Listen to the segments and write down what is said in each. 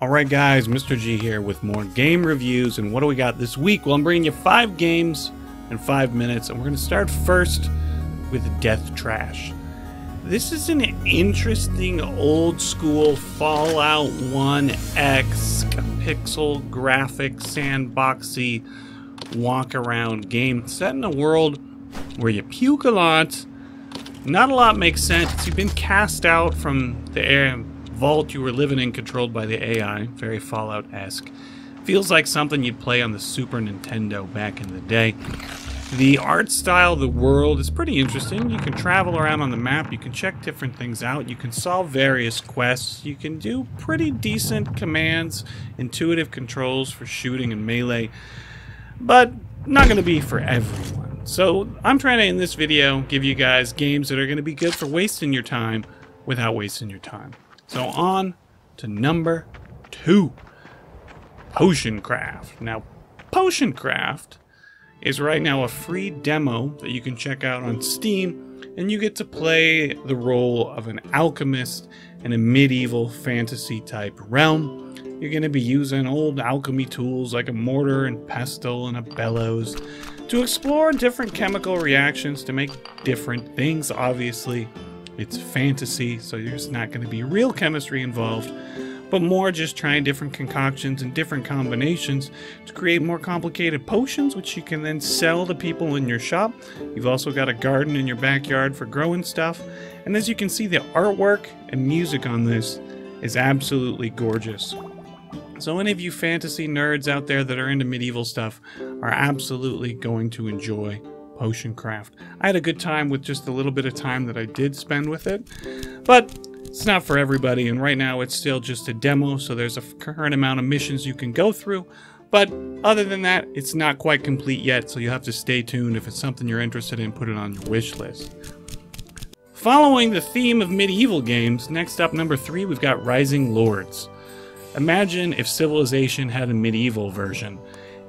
Alright guys, Mr. G here with more game reviews and what do we got this week? Well, I'm bringing you five games in five minutes and we're going to start first with Death Trash. This is an interesting old school Fallout 1X pixel graphic sandboxy walk around game set in a world where you puke a lot. Not a lot makes sense. You've been cast out from the air vault you were living in controlled by the AI, very Fallout-esque. Feels like something you'd play on the Super Nintendo back in the day. The art style of the world is pretty interesting. You can travel around on the map, you can check different things out, you can solve various quests, you can do pretty decent commands, intuitive controls for shooting and melee, but not going to be for everyone. So I'm trying to, in this video, give you guys games that are going to be good for wasting your time without wasting your time. So on to number two, Potion Craft. Now, Potion Craft is right now a free demo that you can check out on Steam, and you get to play the role of an alchemist in a medieval fantasy type realm. You're going to be using old alchemy tools like a mortar and pestle and a bellows to explore different chemical reactions to make different things, obviously. It's fantasy, so there's not going to be real chemistry involved, but more just trying different concoctions and different combinations to create more complicated potions, which you can then sell to people in your shop. You've also got a garden in your backyard for growing stuff, and as you can see, the artwork and music on this is absolutely gorgeous. So, any of you fantasy nerds out there that are into medieval stuff are absolutely going to enjoy potion craft. I had a good time with just a little bit of time that I did spend with it, but it's not for everybody, and right now it's still just a demo, so there's a current amount of missions you can go through. But other than that, it's not quite complete yet, so you have to stay tuned. If it's something you're interested in, put it on your wish list. Following the theme of medieval games, next up, number three, we've got Rising Lords. Imagine if Civilization had a medieval version.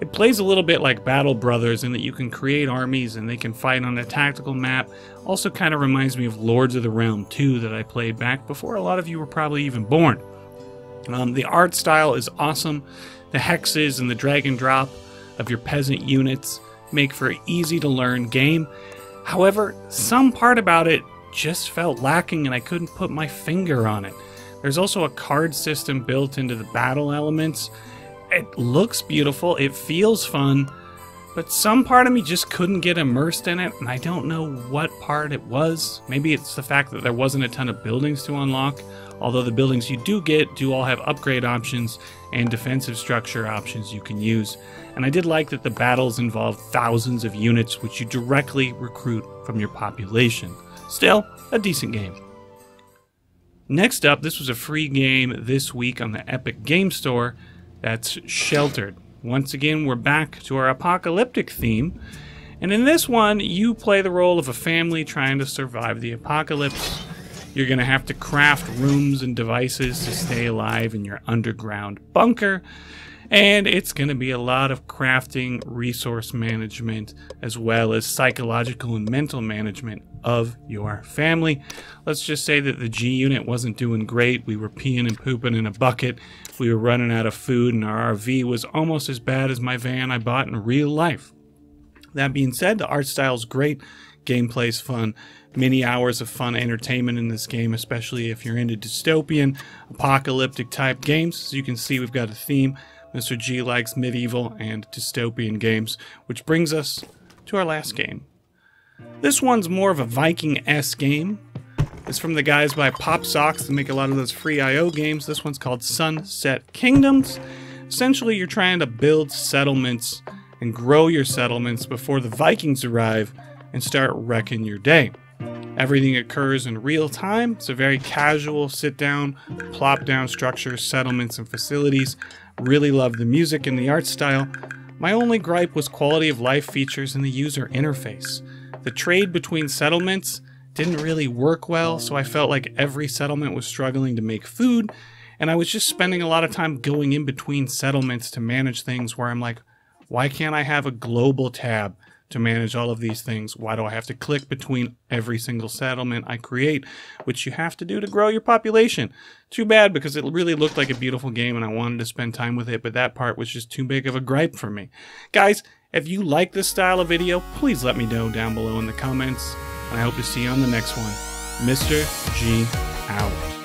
It plays a little bit like Battle Brothers in that you can create armies and they can fight on a tactical map. Also, kind of reminds me of Lords of the Realm 2 that I played back before a lot of you were probably even born. Um, the art style is awesome. The hexes and the drag and drop of your peasant units make for an easy to learn game. However, some part about it just felt lacking and I couldn't put my finger on it. There's also a card system built into the battle elements it looks beautiful, it feels fun, but some part of me just couldn't get immersed in it, and I don't know what part it was. Maybe it's the fact that there wasn't a ton of buildings to unlock, although the buildings you do get do all have upgrade options and defensive structure options you can use. And I did like that the battles involve thousands of units which you directly recruit from your population. Still, a decent game. Next up, this was a free game this week on the Epic Game Store, that's Sheltered. Once again, we're back to our apocalyptic theme. And in this one, you play the role of a family trying to survive the apocalypse. You're going to have to craft rooms and devices to stay alive in your underground bunker. And it's going to be a lot of crafting, resource management, as well as psychological and mental management of your family. Let's just say that the G unit wasn't doing great. We were peeing and pooping in a bucket. We were running out of food, and our RV was almost as bad as my van I bought in real life. That being said, the art style is great, gameplay's fun, many hours of fun entertainment in this game, especially if you're into dystopian, apocalyptic type games. As you can see, we've got a theme. Mr. G likes medieval and dystopian games, which brings us to our last game. This one's more of a Viking-esque game. It's from the guys by PopSox that make a lot of those free IO games. This one's called Sunset Kingdoms. Essentially, you're trying to build settlements and grow your settlements before the Vikings arrive and start wrecking your day. Everything occurs in real time. It's a very casual sit down, plop down structure, settlements, and facilities. Really love the music and the art style. My only gripe was quality of life features in the user interface. The trade between settlements didn't really work well, so I felt like every settlement was struggling to make food, and I was just spending a lot of time going in between settlements to manage things where I'm like, why can't I have a global tab to manage all of these things? Why do I have to click between every single settlement I create, which you have to do to grow your population? Too bad because it really looked like a beautiful game and I wanted to spend time with it, but that part was just too big of a gripe for me. Guys, if you like this style of video, please let me know down below in the comments, and I hope to see you on the next one. Mr. G out.